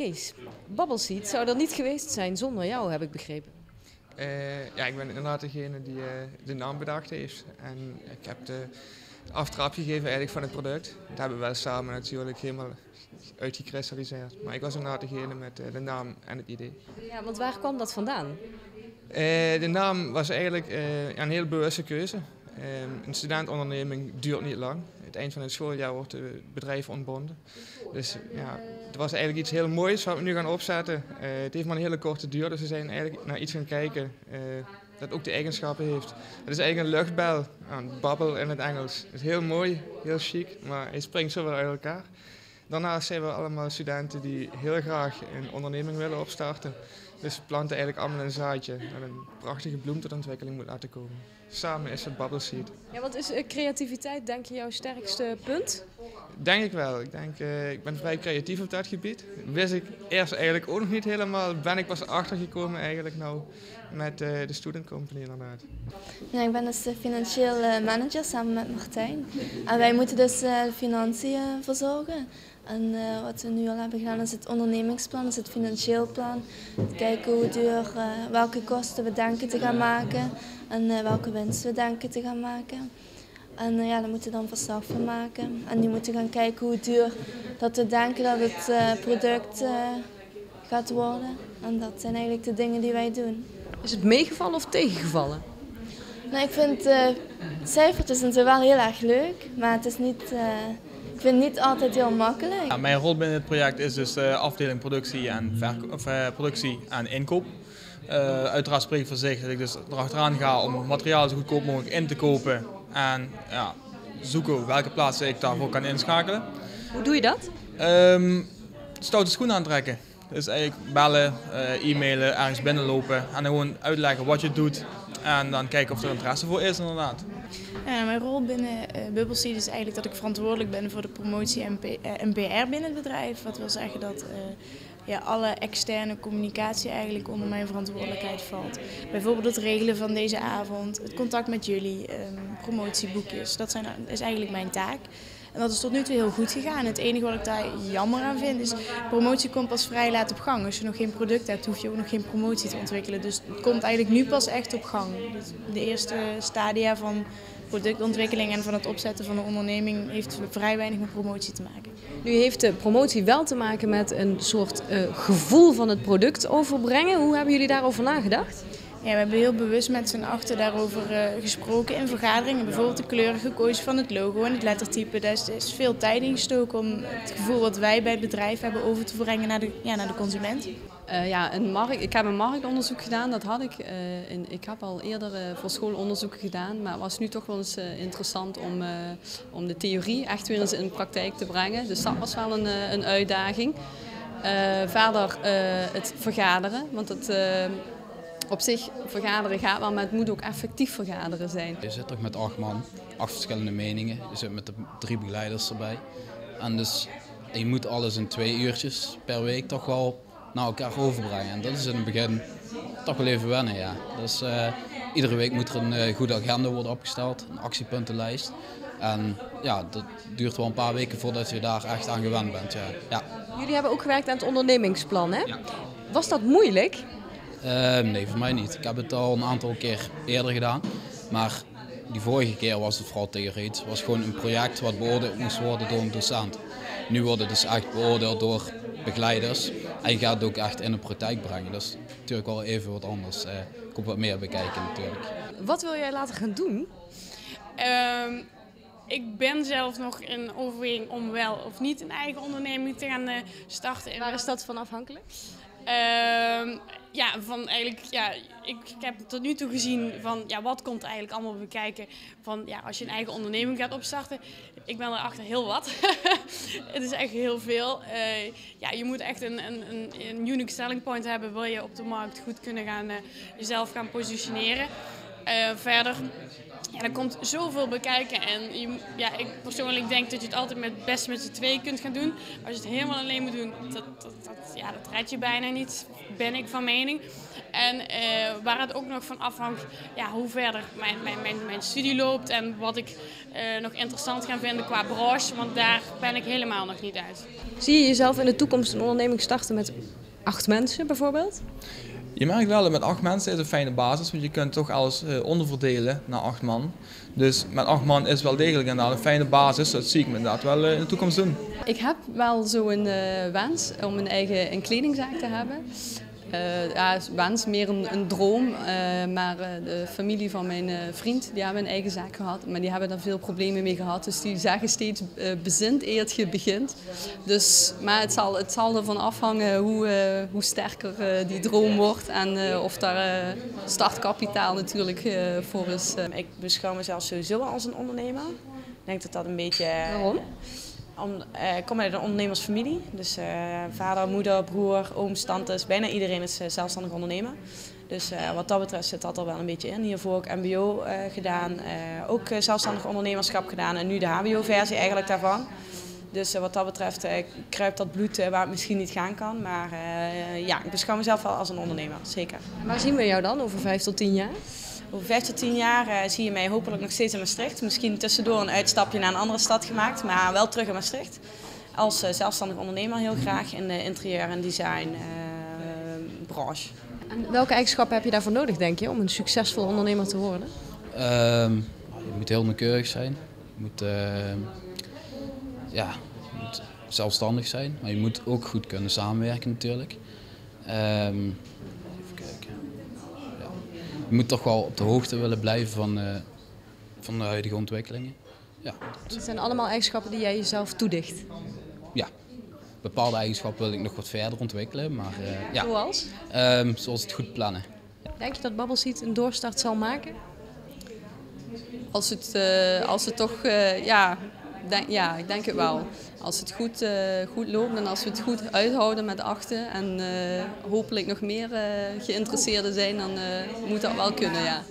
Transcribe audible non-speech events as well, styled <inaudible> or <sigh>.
Kees, Babbelseed zou er niet geweest zijn zonder jou, heb ik begrepen. Uh, ja, ik ben inderdaad degene die uh, de naam bedacht heeft. En ik heb de aftrap gegeven eigenlijk van het product. Dat hebben we wel samen natuurlijk helemaal uitgekristalliseerd. Maar ik was inderdaad degene met uh, de naam en het idee. Ja, want waar kwam dat vandaan? de naam was eigenlijk een heel bewuste keuze. Een studentonderneming duurt niet lang het eind van het schooljaar wordt het bedrijf ontbonden. Dus ja, het was eigenlijk iets heel moois wat we nu gaan opzetten. Uh, het heeft maar een hele korte duur, dus we zijn eigenlijk naar iets gaan kijken uh, dat ook de eigenschappen heeft. Het is eigenlijk een luchtbel, een babbel in het Engels. Het is heel mooi, heel chic, maar hij springt zo wel uit elkaar. Daarnaast zijn we allemaal studenten die heel graag een onderneming willen opstarten. Dus we planten eigenlijk allemaal een zaadje en een prachtige bloem tot ontwikkeling moet laten komen. Samen is het Bubble Seed. Ja, wat is uh, creativiteit, denk je, jouw sterkste punt? Denk ik wel. Ik, denk, uh, ik ben vrij creatief op dat gebied. Wist ik eerst eigenlijk ook nog niet helemaal. Ben ik pas achtergekomen eigenlijk nou met uh, de Student Company inderdaad. Ja, ik ben dus de financieel manager samen met Martijn. En wij moeten dus de financiën verzorgen. En uh, wat we nu al hebben gedaan is het ondernemingsplan, is het financieel plan. Kijken hoe duur, uh, welke kosten we denken te gaan maken en uh, welke winst we denken te gaan maken. En ja, dan moeten we dan verslag van maken. En die moeten gaan kijken hoe duur dat we denken dat het product gaat worden. En dat zijn eigenlijk de dingen die wij doen. Is het meegevallen of tegengevallen? Nou, ik vind cijfertjes en zo wel heel erg leuk, maar het is niet ik vind het niet altijd heel makkelijk. Ja, mijn rol binnen het project is dus uh, afdeling productie en, of, uh, productie en inkoop. Uh, uiteraard spreekt voor zich dat ik dus erachteraan ga om materiaal zo goedkoop mogelijk in te kopen en ja, zoeken welke plaatsen ik daarvoor kan inschakelen. Hoe doe je dat? Um, stoute schoenen aantrekken. Dus eigenlijk bellen, e-mailen, ergens binnenlopen en dan gewoon uitleggen wat je doet en dan kijken of er interesse voor is inderdaad. Ja, mijn rol binnen uh, is eigenlijk dat ik verantwoordelijk ben voor de promotie en, PR eh, binnen het bedrijf. Wat wil zeggen dat ja, alle externe communicatie eigenlijk onder mijn verantwoordelijkheid valt. Bijvoorbeeld het regelen van deze avond, het contact met jullie, um, promotieboekjes. Dat zijn, is eigenlijk mijn taak. En dat is tot nu toe heel goed gegaan. Het enige wat ik daar jammer aan vind is, promotie komt pas vrij laat op gang. Als je nog geen product hebt, hoef je ook nog geen promotie te ontwikkelen. Dus het komt eigenlijk nu pas echt op gang. De eerste stadia van productontwikkeling en van het opzetten van een onderneming heeft vrij weinig met promotie te maken. Nu heeft de promotie wel te maken met een soort uh, gevoel van het product overbrengen. Hoe hebben jullie daarover nagedacht? Ja, we hebben heel bewust met z'n achter daarover uh, gesproken in vergaderingen. Bijvoorbeeld de kleuren gekozen van het logo en het lettertype. Daar is, veel tijd in gestoken om het gevoel wat wij bij het bedrijf hebben over te brengen naar de, ja, naar de consument. Uh, ja, een markt, ik heb een marktonderzoek gedaan, dat had ik. Uh, in, ik heb al eerder voor schoolonderzoeken gedaan, maar het was nu toch wel eens interessant om, om de theorie echt weer eens in praktijk te brengen. Dus dat was wel een, een uitdaging. verder het vergaderen, want het, op zich vergaderen gaat wel, maar het moet ook effectief vergaderen zijn. Je zit toch met acht man, acht verschillende meningen. Je zit met de drie begeleiders erbij. En dus je moet alles in twee uurtjes per week toch wel naar elkaar overbrengen. En dat is in het begin toch wel even wennen, ja. Dus uh, iedere week moet er een uh, goede agenda worden opgesteld, een actiepuntenlijst. En ja, dat duurt wel een paar weken voordat je daar echt aan gewend bent. Ja. ja. Jullie hebben ook gewerkt aan het ondernemingsplan, hè? Ja. Was dat moeilijk? Uh, nee, voor mij niet. Ik heb het al een aantal keer eerder gedaan. Maar die vorige keer was het vooral theoretisch. Het was gewoon een project wat beoordeeld moest worden door een docent. Nu wordt het dus echt beoordeeld door begeleiders. En je gaat het ook echt in de praktijk brengen. Dat is natuurlijk wel even wat anders. Uh, komt wat meer bekijken natuurlijk. Wat wil jij laten gaan doen? Uh, ik ben zelf nog in overweging om wel of niet een eigen onderneming te gaan uh, starten. Waar is dat van afhankelijk? Uh, ja, van eigenlijk, ja, ik, heb tot nu toe gezien van ja, wat komt eigenlijk allemaal bekijken van ja, als je een eigen onderneming gaat opstarten. Ik ben erachter heel wat. <laughs> het is echt heel veel. Uh, ja, je moet echt een, een, een, unique selling point hebben, wil je op de markt goed kunnen gaan uh, jezelf gaan positioneren. Uh, verder ja, er komt zoveel bekijken. En ja, ik persoonlijk denk dat je het altijd met, best met z'n twee kunt gaan doen. Als je het helemaal alleen moet doen, dat, dat, dat, ja, dat red je bijna niet, ben ik van mening. En eh, waar het ook nog van afhangt, ja, hoe verder mijn, mijn, mijn, mijn studie loopt en wat ik eh, nog interessant ga vinden qua branche, want daar ben ik helemaal nog niet uit. Zie je jezelf in de toekomst een onderneming starten met acht mensen bijvoorbeeld? Je merkt wel dat met acht mensen is een fijne basis, want je kunt toch alles uh, onderverdelen naar acht man. Dus met acht man is wel degelijk inderdaad een fijne basis, dat zie ik me inderdaad wel uh, in de toekomst doen. Ik heb wel zo'n uh, wens om een eigen een kledingzaak te hebben. Uh, ja, wens, meer een, een droom. Uh, maar uh, de familie van mijn vriend, die hebben een eigen zaak gehad. Maar die hebben daar veel problemen mee gehad. Dus die zeggen steeds, bezint eer je begint. Dus, maar het zal, het zal ervan afhangen hoe, hoe sterker die droom wordt. En of daar startkapitaal natuurlijk voor is. Ik beschouw mezelf sowieso als een ondernemer. Ik denk dat dat een beetje... Waarom? Om, ik kom uit een ondernemersfamilie. Dus uh, vader, moeder, broer, ooms, tantes, bijna iedereen is uh, zelfstandig ondernemer. Dus wat dat betreft zit dat er wel een beetje in. Hiervoor ook mbo gedaan, ook zelfstandig ondernemerschap gedaan en nu de hbo-versie eigenlijk daarvan. Dus wat dat betreft kruipt dat bloed waar het misschien niet gaan kan. Maar ja, ik beschouw mezelf wel als een ondernemer, zeker. Waar zien we jou dan over vijf tot tien jaar? Over vijf tot tien jaar uh, zie je mij hopelijk nog steeds in Maastricht. Misschien tussendoor een uitstapje naar een andere stad gemaakt, maar wel terug in Maastricht. Als uh, zelfstandig ondernemer heel graag in de interieur- en design uh, branche. En welke eigenschappen heb je daarvoor nodig, denk je, om een succesvol ondernemer te worden? Uh, je moet heel nauwkeurig zijn. Je moet, ja, je moet zelfstandig zijn, maar je moet ook goed kunnen samenwerken natuurlijk. Um, je moet toch wel op de hoogte willen blijven van, uh, van de huidige ontwikkelingen. Ja. Dat zijn allemaal eigenschappen die jij jezelf toedicht? Ja. Bepaalde eigenschappen wil ik nog wat verder ontwikkelen. Maar, uh, ja. Zoals? Um, zoals het goed plannen. Denk je dat Babbelseed een doorstart zal maken? Als het, uh, als het toch, uh, ja, ja, ik denk het wel. Als het goed, uh, goed loopt en als we het goed uithouden met achten en uh, hopelijk nog meer uh, geïnteresseerden zijn, dan moet dat wel kunnen, ja.